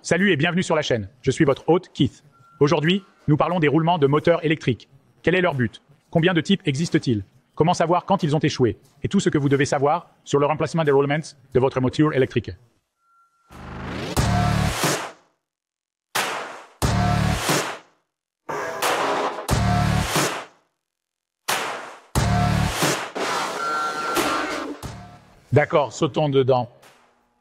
Salut et bienvenue sur la chaîne. Je suis votre hôte, Keith. Aujourd'hui, nous parlons des roulements de moteurs électriques. Quel est leur but? Combien de types existent-ils? Comment savoir quand ils ont échoué? Et tout ce que vous devez savoir sur le remplacement des roulements de votre moteur électrique. D'accord, sautons dedans.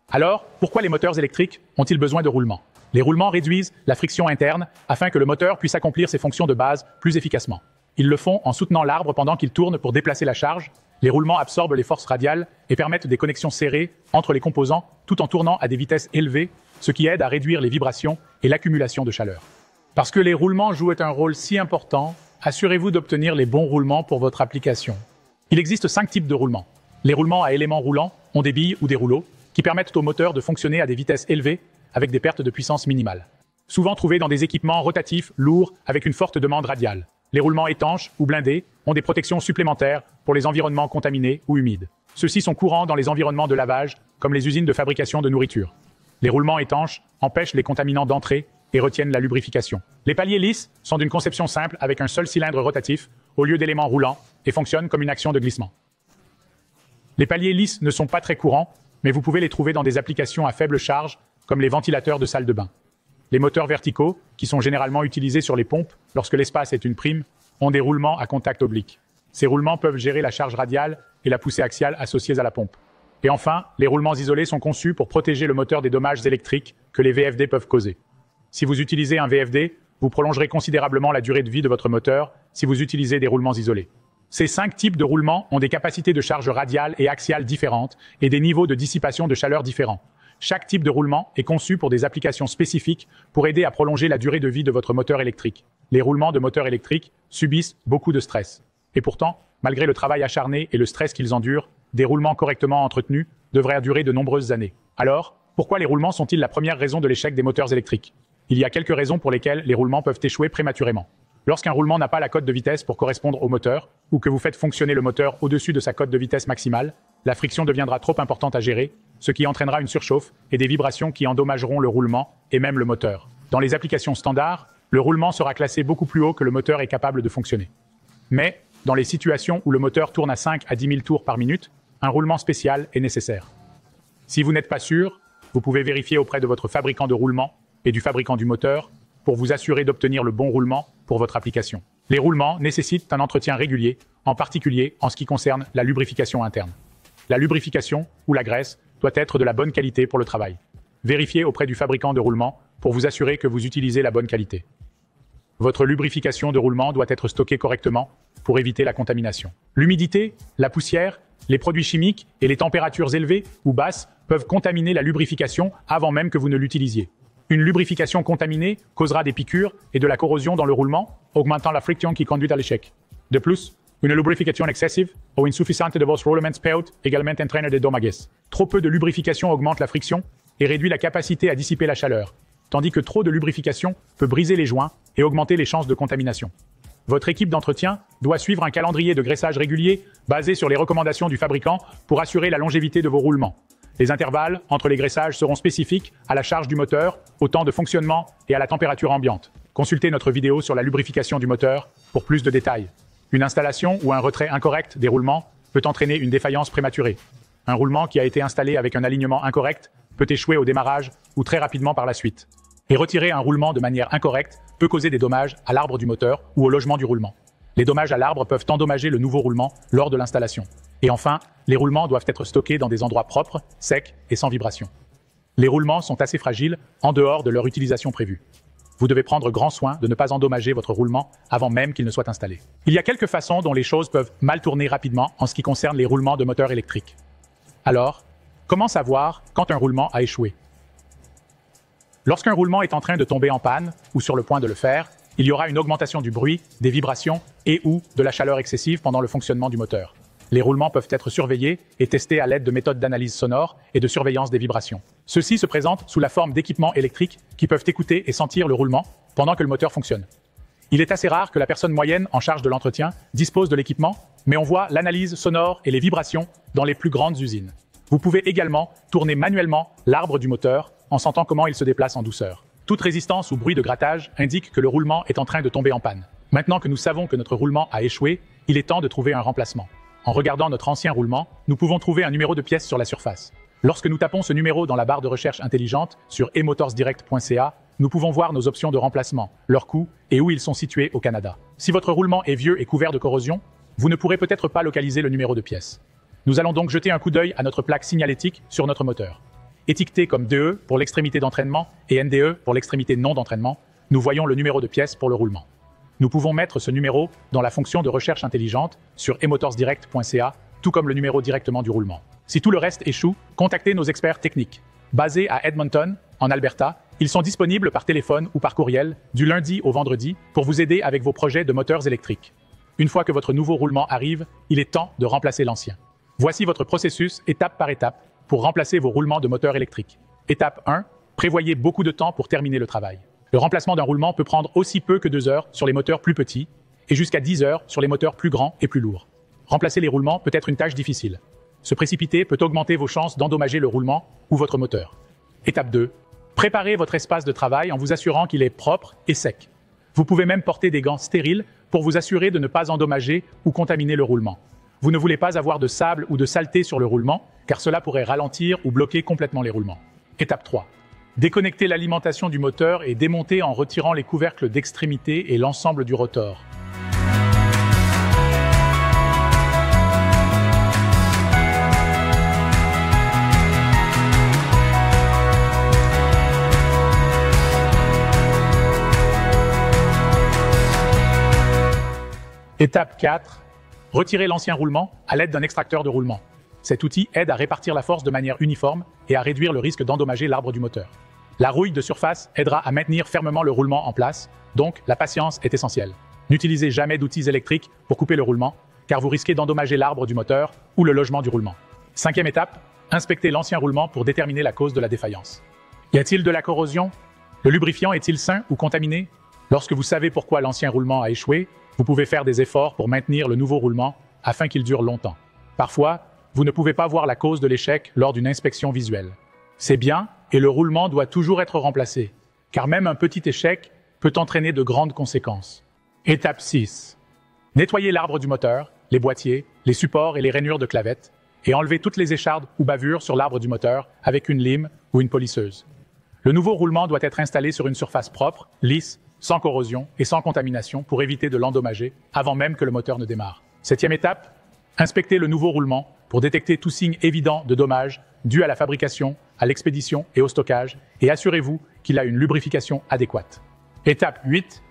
Alors, pourquoi les moteurs électriques ont-ils besoin de roulements Les roulements réduisent la friction interne afin que le moteur puisse accomplir ses fonctions de base plus efficacement. Ils le font en soutenant l'arbre pendant qu'il tourne pour déplacer la charge. Les roulements absorbent les forces radiales et permettent des connexions serrées entre les composants tout en tournant à des vitesses élevées, ce qui aide à réduire les vibrations et l'accumulation de chaleur. Parce que les roulements jouent un rôle si important, assurez-vous d'obtenir les bons roulements pour votre application. Il existe cinq types de roulements. Les roulements à éléments roulants ont des billes ou des rouleaux qui permettent au moteur de fonctionner à des vitesses élevées avec des pertes de puissance minimales. Souvent trouvés dans des équipements rotatifs lourds avec une forte demande radiale. Les roulements étanches ou blindés ont des protections supplémentaires pour les environnements contaminés ou humides. Ceux-ci sont courants dans les environnements de lavage, comme les usines de fabrication de nourriture. Les roulements étanches empêchent les contaminants d'entrer et retiennent la lubrification. Les paliers lisses sont d'une conception simple avec un seul cylindre rotatif au lieu d'éléments roulants et fonctionnent comme une action de glissement. Les paliers lisses ne sont pas très courants, mais vous pouvez les trouver dans des applications à faible charge, comme les ventilateurs de salle de bain. Les moteurs verticaux, qui sont généralement utilisés sur les pompes lorsque l'espace est une prime, ont des roulements à contact oblique. Ces roulements peuvent gérer la charge radiale et la poussée axiale associées à la pompe. Et enfin, les roulements isolés sont conçus pour protéger le moteur des dommages électriques que les VFD peuvent causer. Si vous utilisez un VFD, vous prolongerez considérablement la durée de vie de votre moteur si vous utilisez des roulements isolés. Ces cinq types de roulements ont des capacités de charge radiale et axiale différentes et des niveaux de dissipation de chaleur différents. Chaque type de roulement est conçu pour des applications spécifiques pour aider à prolonger la durée de vie de votre moteur électrique. Les roulements de moteurs électriques subissent beaucoup de stress. Et pourtant, malgré le travail acharné et le stress qu'ils endurent, des roulements correctement entretenus devraient durer de nombreuses années. Alors, pourquoi les roulements sont-ils la première raison de l'échec des moteurs électriques? Il y a quelques raisons pour lesquelles les roulements peuvent échouer prématurément. Lorsqu'un roulement n'a pas la cote de vitesse pour correspondre au moteur, ou que vous faites fonctionner le moteur au-dessus de sa cote de vitesse maximale, la friction deviendra trop importante à gérer, ce qui entraînera une surchauffe et des vibrations qui endommageront le roulement et même le moteur. Dans les applications standards, le roulement sera classé beaucoup plus haut que le moteur est capable de fonctionner. Mais, dans les situations où le moteur tourne à 5 à 10 000 tours par minute, un roulement spécial est nécessaire. Si vous n'êtes pas sûr, vous pouvez vérifier auprès de votre fabricant de roulement et du fabricant du moteur pour vous assurer d'obtenir le bon roulement pour votre application. Les roulements nécessitent un entretien régulier, en particulier en ce qui concerne la lubrification interne. La lubrification, ou la graisse, doit être de la bonne qualité pour le travail. Vérifiez auprès du fabricant de roulement pour vous assurer que vous utilisez la bonne qualité. Votre lubrification de roulement doit être stockée correctement pour éviter la contamination. L'humidité, la poussière, les produits chimiques et les températures élevées ou basses peuvent contaminer la lubrification avant même que vous ne l'utilisiez. Une lubrification contaminée causera des piqûres et de la corrosion dans le roulement, augmentant la friction qui conduit à l'échec. De plus, une lubrification excessive ou insuffisante de vos roulements peut également entraîner des dommages. Trop peu de lubrification augmente la friction et réduit la capacité à dissiper la chaleur, tandis que trop de lubrification peut briser les joints et augmenter les chances de contamination. Votre équipe d'entretien doit suivre un calendrier de graissage régulier basé sur les recommandations du fabricant pour assurer la longévité de vos roulements. Les intervalles entre les graissages seront spécifiques à la charge du moteur, au temps de fonctionnement et à la température ambiante. Consultez notre vidéo sur la lubrification du moteur pour plus de détails. Une installation ou un retrait incorrect des roulements peut entraîner une défaillance prématurée. Un roulement qui a été installé avec un alignement incorrect peut échouer au démarrage ou très rapidement par la suite. Et retirer un roulement de manière incorrecte peut causer des dommages à l'arbre du moteur ou au logement du roulement. Les dommages à l'arbre peuvent endommager le nouveau roulement lors de l'installation. Et enfin, les roulements doivent être stockés dans des endroits propres, secs et sans vibration. Les roulements sont assez fragiles en dehors de leur utilisation prévue. Vous devez prendre grand soin de ne pas endommager votre roulement avant même qu'il ne soit installé. Il y a quelques façons dont les choses peuvent mal tourner rapidement en ce qui concerne les roulements de moteurs électriques. Alors, comment savoir quand un roulement a échoué? Lorsqu'un roulement est en train de tomber en panne ou sur le point de le faire, il y aura une augmentation du bruit, des vibrations et ou de la chaleur excessive pendant le fonctionnement du moteur. Les roulements peuvent être surveillés et testés à l'aide de méthodes d'analyse sonore et de surveillance des vibrations. Ceux-ci se présentent sous la forme d'équipements électriques qui peuvent écouter et sentir le roulement pendant que le moteur fonctionne. Il est assez rare que la personne moyenne en charge de l'entretien dispose de l'équipement, mais on voit l'analyse sonore et les vibrations dans les plus grandes usines. Vous pouvez également tourner manuellement l'arbre du moteur en sentant comment il se déplace en douceur. Toute résistance ou bruit de grattage indique que le roulement est en train de tomber en panne. Maintenant que nous savons que notre roulement a échoué, il est temps de trouver un remplacement. En regardant notre ancien roulement, nous pouvons trouver un numéro de pièce sur la surface. Lorsque nous tapons ce numéro dans la barre de recherche intelligente sur emotorsdirect.ca, nous pouvons voir nos options de remplacement, leur coût et où ils sont situés au Canada. Si votre roulement est vieux et couvert de corrosion, vous ne pourrez peut-être pas localiser le numéro de pièce. Nous allons donc jeter un coup d'œil à notre plaque signalétique sur notre moteur. Étiqueté comme DE pour l'extrémité d'entraînement et NDE pour l'extrémité non d'entraînement, nous voyons le numéro de pièce pour le roulement. Nous pouvons mettre ce numéro dans la fonction de recherche intelligente sur emotorsdirect.ca, tout comme le numéro directement du roulement. Si tout le reste échoue, contactez nos experts techniques. Basés à Edmonton, en Alberta, ils sont disponibles par téléphone ou par courriel du lundi au vendredi pour vous aider avec vos projets de moteurs électriques. Une fois que votre nouveau roulement arrive, il est temps de remplacer l'ancien. Voici votre processus étape par étape pour remplacer vos roulements de moteurs électriques. Étape 1. Prévoyez beaucoup de temps pour terminer le travail. Le remplacement d'un roulement peut prendre aussi peu que 2 heures sur les moteurs plus petits et jusqu'à 10 heures sur les moteurs plus grands et plus lourds. Remplacer les roulements peut être une tâche difficile. Se précipiter peut augmenter vos chances d'endommager le roulement ou votre moteur. Étape 2. Préparez votre espace de travail en vous assurant qu'il est propre et sec. Vous pouvez même porter des gants stériles pour vous assurer de ne pas endommager ou contaminer le roulement. Vous ne voulez pas avoir de sable ou de saleté sur le roulement, car cela pourrait ralentir ou bloquer complètement les roulements. Étape 3. Déconnecter l'alimentation du moteur et démonter en retirant les couvercles d'extrémité et l'ensemble du rotor. Étape 4. Retirer l'ancien roulement à l'aide d'un extracteur de roulement. Cet outil aide à répartir la force de manière uniforme et à réduire le risque d'endommager l'arbre du moteur. La rouille de surface aidera à maintenir fermement le roulement en place, donc la patience est essentielle. N'utilisez jamais d'outils électriques pour couper le roulement, car vous risquez d'endommager l'arbre du moteur ou le logement du roulement. Cinquième étape, inspectez l'ancien roulement pour déterminer la cause de la défaillance. Y a-t-il de la corrosion? Le lubrifiant est-il sain ou contaminé? Lorsque vous savez pourquoi l'ancien roulement a échoué, vous pouvez faire des efforts pour maintenir le nouveau roulement afin qu'il dure longtemps. Parfois, vous ne pouvez pas voir la cause de l'échec lors d'une inspection visuelle. C'est bien, et le roulement doit toujours être remplacé, car même un petit échec peut entraîner de grandes conséquences. Étape 6. Nettoyez l'arbre du moteur, les boîtiers, les supports et les rainures de clavettes, et enlevez toutes les échardes ou bavures sur l'arbre du moteur avec une lime ou une polisseuse. Le nouveau roulement doit être installé sur une surface propre, lisse sans corrosion et sans contamination pour éviter de l'endommager avant même que le moteur ne démarre. Septième étape, inspectez le nouveau roulement pour détecter tout signe évident de dommage dû à la fabrication, à l'expédition et au stockage et assurez-vous qu'il a une lubrification adéquate. Étape 8,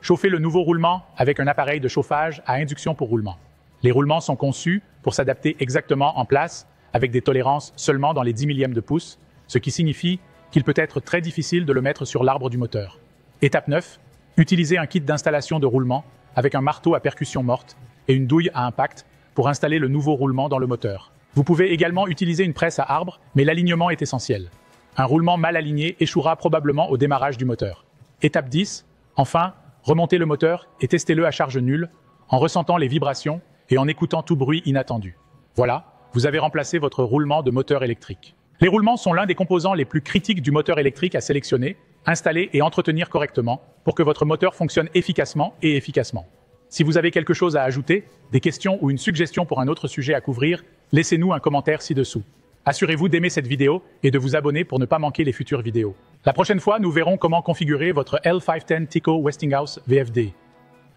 chauffez le nouveau roulement avec un appareil de chauffage à induction pour roulement. Les roulements sont conçus pour s'adapter exactement en place avec des tolérances seulement dans les 10 millièmes de pouce, ce qui signifie qu'il peut être très difficile de le mettre sur l'arbre du moteur. Étape 9. Utilisez un kit d'installation de roulement avec un marteau à percussion morte et une douille à impact pour installer le nouveau roulement dans le moteur. Vous pouvez également utiliser une presse à arbre, mais l'alignement est essentiel. Un roulement mal aligné échouera probablement au démarrage du moteur. Étape 10. Enfin, remontez le moteur et testez-le à charge nulle en ressentant les vibrations et en écoutant tout bruit inattendu. Voilà, vous avez remplacé votre roulement de moteur électrique. Les roulements sont l'un des composants les plus critiques du moteur électrique à sélectionner installer et entretenir correctement pour que votre moteur fonctionne efficacement et efficacement. Si vous avez quelque chose à ajouter, des questions ou une suggestion pour un autre sujet à couvrir, laissez-nous un commentaire ci-dessous. Assurez-vous d'aimer cette vidéo et de vous abonner pour ne pas manquer les futures vidéos. La prochaine fois, nous verrons comment configurer votre L510 Tico Westinghouse VFD.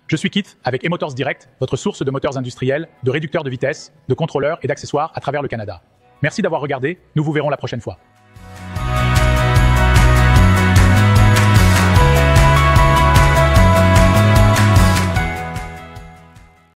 Je suis Kit avec Emotors Direct, votre source de moteurs industriels, de réducteurs de vitesse, de contrôleurs et d'accessoires à travers le Canada. Merci d'avoir regardé, nous vous verrons la prochaine fois.